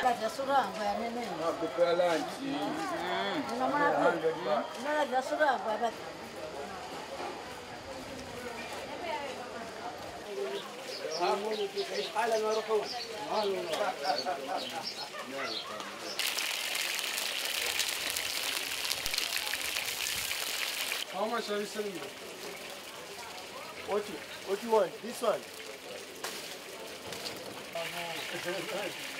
yeye ana- ana- anataka na Vyasurangu ya nini? Ina maana maana vyasurangu ya How much are you selling? What you, what you want? This one?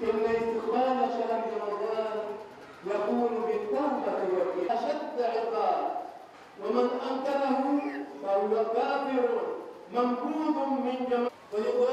إن استقبال شهر رمضان يكون بالتوبة والإيمان. أشد عقاب. ومن أنكره فهو كافر منبوذ من جزاءهم